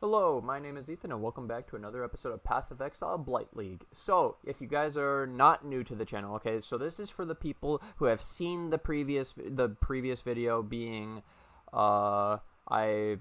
Hello, my name is Ethan, and welcome back to another episode of Path of Exile Blight League. So, if you guys are not new to the channel, okay, so this is for the people who have seen the previous the previous video being, uh, I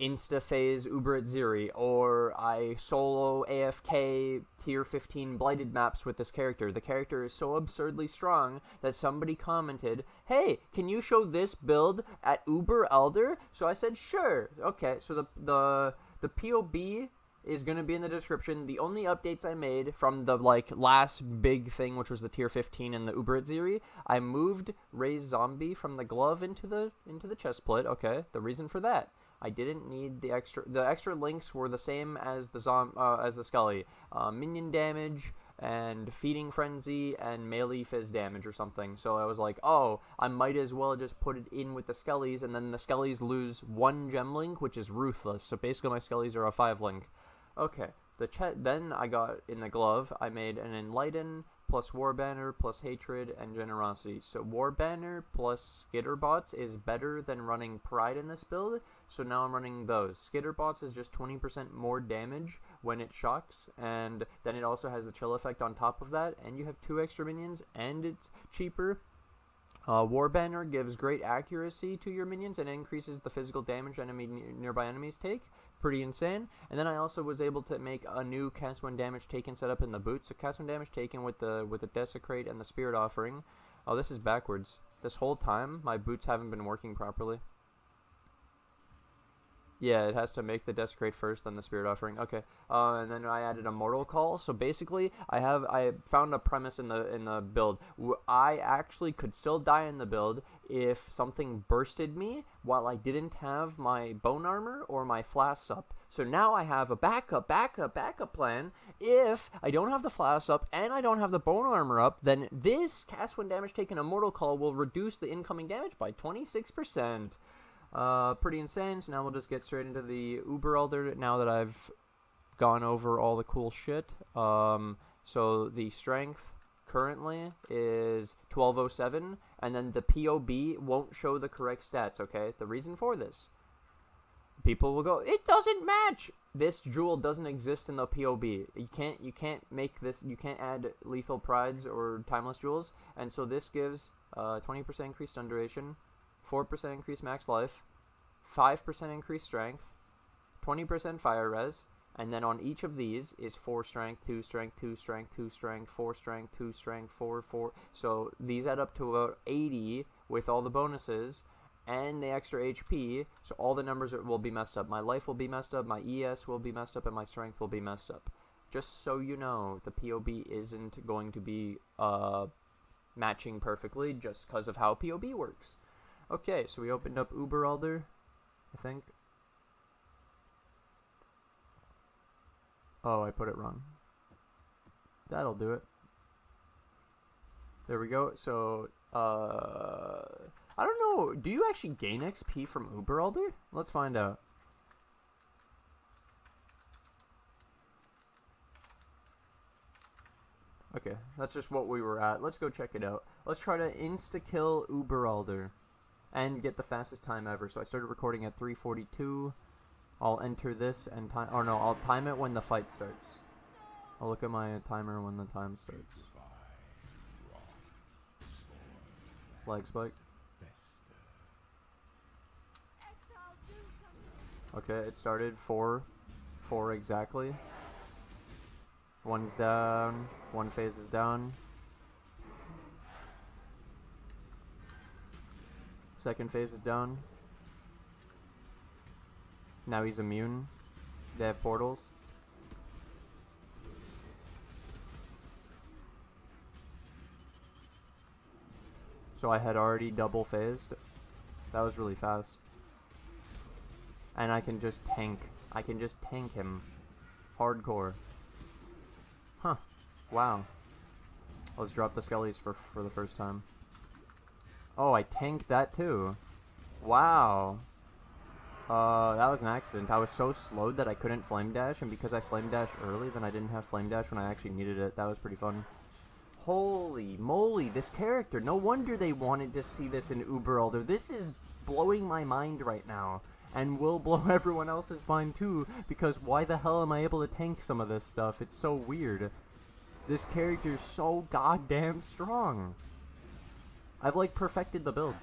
insta phase Uber Atziri, or I solo AFK tier 15 blighted maps with this character. The character is so absurdly strong that somebody commented, "Hey, can you show this build at Uber Elder?" So I said, "Sure." Okay, so the the the POB is going to be in the description. The only updates I made from the like last big thing, which was the tier 15 and the Uber Atziri, I moved Raise Zombie from the glove into the into the chest plate. Okay, the reason for that I didn't need the extra. The extra links were the same as the zom uh, as the Skelly. Uh, minion damage and feeding frenzy and melee fizz damage or something. So I was like, oh, I might as well just put it in with the Skellies, and then the Skellies lose one gem link, which is ruthless. So basically, my Skellies are a five link. Okay. The ch- then I got in the glove. I made an enlighten plus War Banner plus Hatred and Generosity. So War Banner plus Skitterbots is better than running Pride in this build, so now I'm running those. Skitterbots is just 20% more damage when it shocks, and then it also has the chill effect on top of that, and you have two extra minions, and it's cheaper. Uh, War Banner gives great accuracy to your minions and increases the physical damage enemy nearby enemies take pretty insane. And then I also was able to make a new cast when damage taken setup in the boot. So cast when damage taken with the with the desecrate and the spirit offering. Oh, this is backwards. This whole time my boots haven't been working properly. Yeah, it has to make the desecrate first, then the spirit offering. Okay, uh, and then I added a mortal call. So basically, I have I found a premise in the in the build. I actually could still die in the build if something bursted me while I didn't have my bone armor or my flasks up. So now I have a backup, backup, backup plan. If I don't have the flasks up and I don't have the bone armor up, then this cast when damage taken a mortal call will reduce the incoming damage by 26%. Uh, pretty insane. So now we'll just get straight into the Uber Elder now that I've gone over all the cool shit. Um, so the strength currently is 1207, and then the POB won't show the correct stats, okay? The reason for this. People will go, it doesn't match! This jewel doesn't exist in the POB. You can't you can't make this you can't add lethal prides or timeless jewels, and so this gives uh, 20% increased stun duration, 4% increased max life, 5% increased strength, 20% fire res, and then on each of these is 4 strength, 2 strength, 2 strength, 2 strength, 4 strength, 2 strength, 4, 4. So these add up to about 80 with all the bonuses and the extra HP. So all the numbers will be messed up. My life will be messed up, my ES will be messed up, and my strength will be messed up. Just so you know, the POB isn't going to be uh, matching perfectly just because of how POB works. Okay, so we opened up Uber Elder, I think. Oh, I put it wrong. That'll do it. There we go. So, uh, I don't know. Do you actually gain XP from Uber Elder? Let's find out. Okay, that's just what we were at. Let's go check it out. Let's try to insta-kill Uber Elder and get the fastest time ever. So I started recording at 342. I'll enter this and time, or no, I'll time it when the fight starts. I'll look at my timer when the time starts. Flag spike. Okay, it started four, four exactly. One's down, one phase is down. Second phase is down. Now he's immune. They have portals. So I had already double phased. That was really fast. And I can just tank. I can just tank him. Hardcore. Huh. Wow. Let's drop the skellies for, for the first time. Oh, I tanked that too. Wow. Uh, that was an accident. I was so slowed that I couldn't flame dash, and because I flame dash early, then I didn't have flame dash when I actually needed it. That was pretty fun. Holy moly, this character. No wonder they wanted to see this in Uber Elder. This is blowing my mind right now. and will blow everyone else's mind too, because why the hell am I able to tank some of this stuff? It's so weird. This character's so goddamn strong. I've like perfected the build.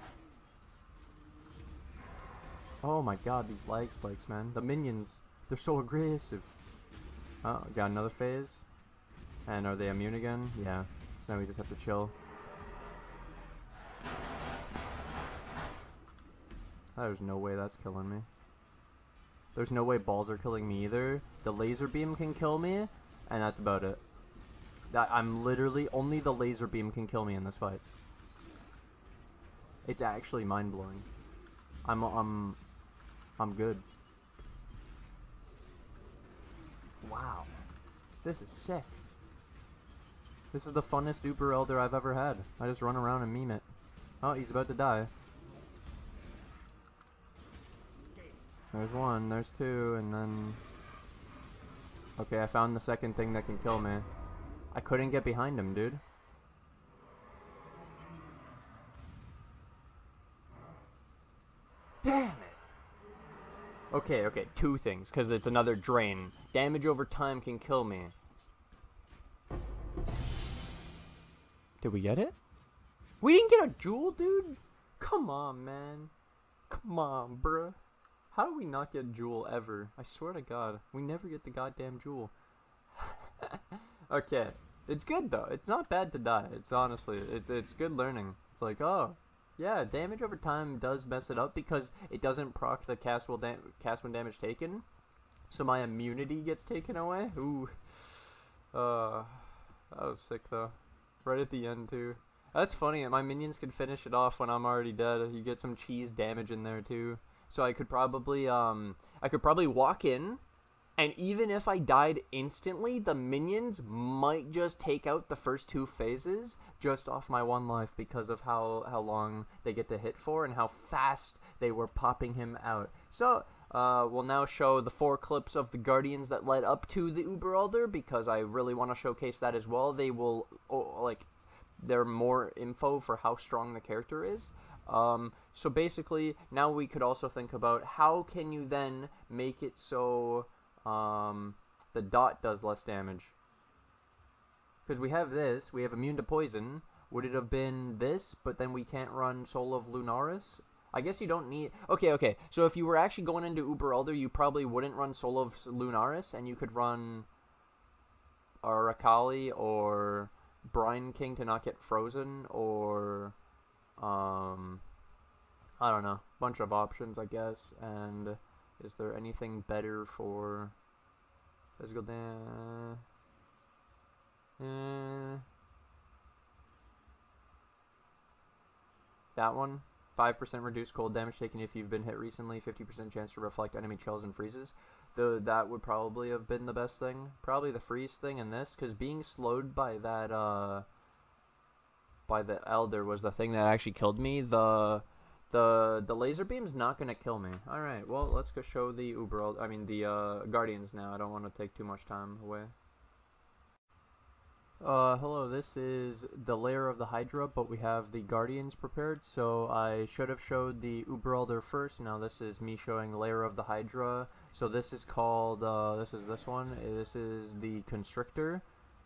Oh my god, these lag spikes, man. The minions, they're so aggressive. Oh, got another phase. And are they immune again? Yeah. So now we just have to chill. There's no way that's killing me. There's no way balls are killing me either. The laser beam can kill me, and that's about it. That I'm literally only the laser beam can kill me in this fight. It's actually mind blowing. I'm I'm I'm good. Wow. This is sick. This is the funnest Uber Elder I've ever had. I just run around and meme it. Oh, he's about to die. There's one, there's two, and then... Okay, I found the second thing that can kill me. I couldn't get behind him, dude. Damn it! Okay, okay, two things, because it's another drain. Damage over time can kill me. Did we get it? We didn't get a jewel, dude? Come on, man. Come on, bruh. How do we not get jewel ever? I swear to God, we never get the goddamn jewel. okay, it's good though. It's not bad to die. It's honestly, it's it's good learning. It's like, oh, yeah, damage over time does mess it up because it doesn't proc the cast, will cast when damage taken. So my immunity gets taken away. Ooh. Uh, that was sick though. Right at the end too. That's funny. My minions can finish it off when I'm already dead. You get some cheese damage in there too. So I could probably um I could probably walk in and even if I died instantly, the minions might just take out the first two phases just off my one life because of how, how long they get to hit for and how fast they were popping him out. So, uh, we'll now show the four clips of the Guardians that led up to the Uber Elder because I really want to showcase that as well. They will, oh, like, they're more info for how strong the character is. Um, so basically, now we could also think about how can you then make it so um, the dot does less damage. Because we have this, we have immune to poison. Would it have been this, but then we can't run Soul of Lunaris? I guess you don't need... Okay, okay. So if you were actually going into Uber Elder, you probably wouldn't run Soul of Lunaris, and you could run Arakaali or Brine King to not get frozen, or... Um, I don't know. Bunch of options, I guess, and... Is there anything better for physical damage? Eh. That one. 5% reduced cold damage taken if you've been hit recently. 50% chance to reflect enemy chills and freezes. Though that would probably have been the best thing. Probably the freeze thing in this. Because being slowed by that, uh... By the Elder was the thing that actually killed me. The the the laser beam's not gonna kill me. All right, well let's go show the Uber. I mean the uh, Guardians now. I don't want to take too much time away. Uh, hello, this is the Lair of the Hydra, but we have the Guardians prepared, so I should have showed the Uber Elder first, now this is me showing Lair of the Hydra. So this is called, uh, this is this one, this is the Constrictor.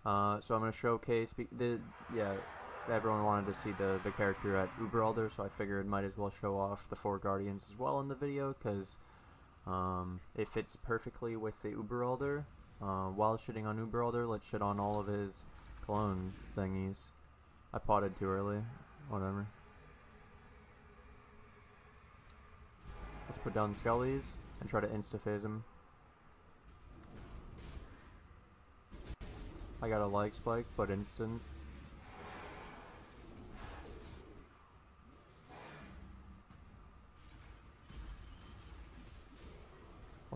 Uh, so I'm going to showcase, the, yeah, everyone wanted to see the, the character at Uber Elder, so I figured might as well show off the four Guardians as well in the video, because um, it fits perfectly with the Uber Elder. Uh, while shitting on Uber Elder, let's shit on all of his clone thingies. I potted too early. Whatever. Let's put down Skellies and try to insta-phase him. I got a lag spike, but instant.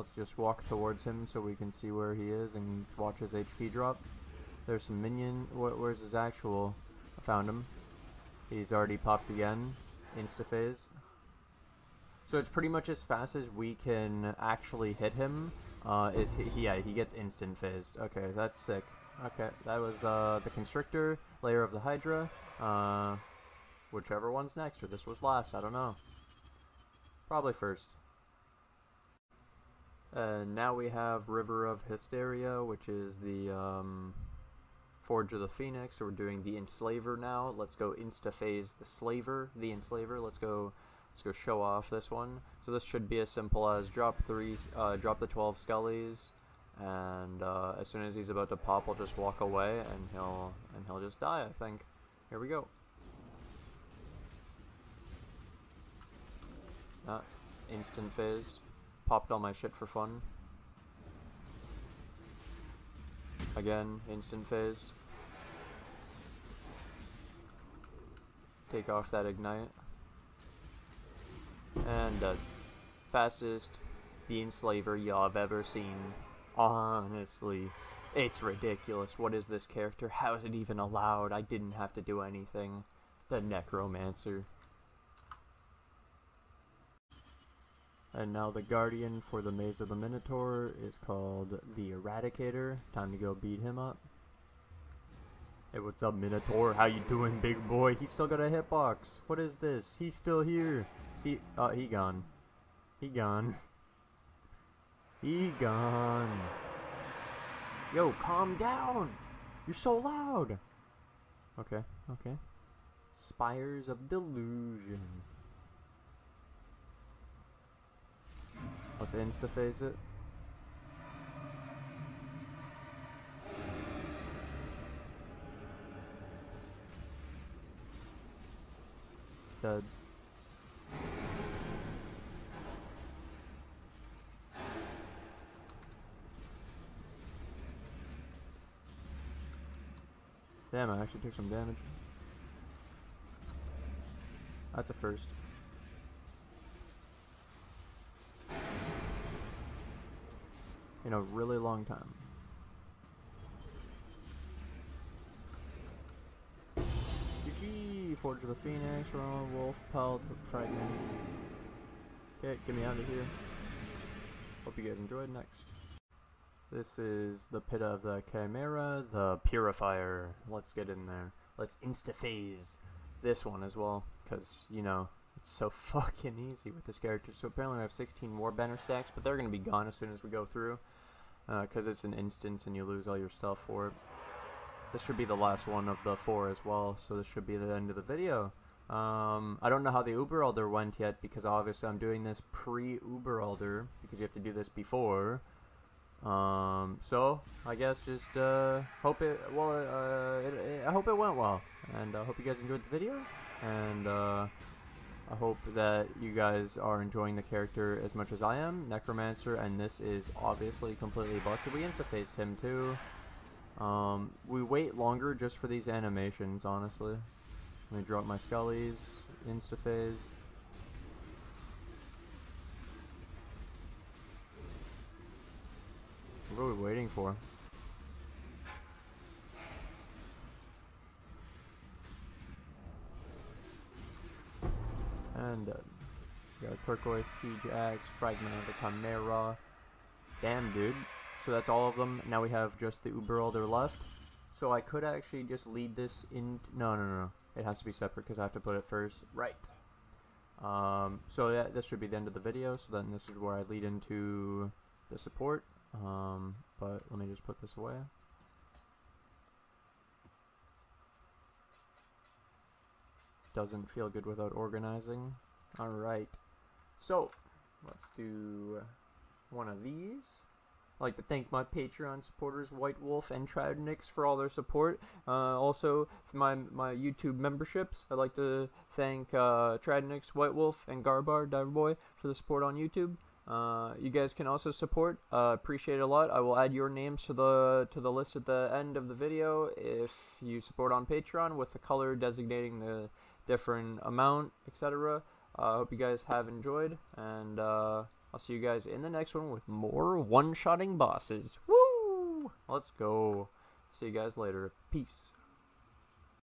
Let's just walk towards him so we can see where he is and watch his HP drop. There's some minion. Wh where's his actual? I found him. He's already popped again. Insta-phase. So it's pretty much as fast as we can actually hit him. Uh, is he, yeah, he gets instant phased. Okay, that's sick. Okay, that was the the constrictor Lair of the Hydra. Uh, whichever one's next, or this was last. I don't know. Probably first. And now we have River of Hysteria, which is the um, Forge of the Phoenix. So we're doing the Enslaver now. Let's go insta phase the Slaver, the Enslaver. Let's go, let's go show off this one. So this should be as simple as drop three, uh, drop the 12 Skellies, and uh, as soon as he's about to pop, I'll just walk away, and he'll and he'll just die. I think. Here we go. Uh, instant phased. Popped all my shit for fun. Again, instant phased. Take off that ignite. And uh, fastest the enslaver y'all have ever seen. Honestly, it's ridiculous. What is this character? How is it even allowed? I didn't have to do anything. The Necromancer. And now the Guardian for the Maze of the Minotaur is called the Eradicator. Time to go beat him up. Hey, what's up, Minotaur? How you doing, big boy? He's still got a hitbox. What is this? He's still here. See, oh, he gone. He gone. He gone. Yo, calm down. You're so loud. Okay, okay. Spires of Delusion. Let's insta-phase it. Dead. Damn, I actually took some damage. That's a first. In a really long time. GG! Forge of the Phoenix, Roman Wolf, Pelt, Fragment. Okay, get me out of here. Hope you guys enjoyed. Next. This is the Pit of the Chimera, the Purifier. Let's get in there. Let's insta-phase this one as well, because, you know, it's so fucking easy with this character. So apparently I have 16 more banner stacks, but they're going to be gone as soon as we go through because uh, it's an instance and you lose all your stuff for it. This should be the last one of the four as well, so this should be the end of the video. Um, I don't know how the Uberelder went yet because obviously I'm doing this pre-Uberelder because you have to do this before. Um, so I guess just uh, hope it well. Uh, it, it, I hope it went well, and I hope you guys enjoyed the video. And uh, I hope that you guys are enjoying the character as much as I am. Necromancer, and this is obviously completely busted. We insta-phased him too. Um, we wait longer just for these animations, honestly. Let me drop my skellies, insta-phased. What are we waiting for? And uh, got a turquoise siege axe, fragment of the chimera. Damn, dude. So that's all of them. Now we have just the Uberelder left. So I could actually just lead this in. No, no, no, no. It has to be separate because I have to put it first. Right. Um, so yeah, this should be the end of the video. So then this is where I lead into the support. Um, but let me just put this away. doesn't feel good without organizing. Alright, so let's do one of these. I'd like to thank my Patreon supporters, White Wolf and Tridnix, for all their support. Uh, also, for my, my YouTube memberships, I'd like to thank uh, Tridnix, White Wolf, and Garbar, Boy for the support on YouTube. Uh, you guys can also support. Uh, appreciate it a lot. I will add your names to the to the list at the end of the video if you support on Patreon with the color designating the different amount, etc. I hope you guys have enjoyed, and uh, I'll see you guys in the next one with more one-shotting bosses. Woo! Let's go. See you guys later. Peace.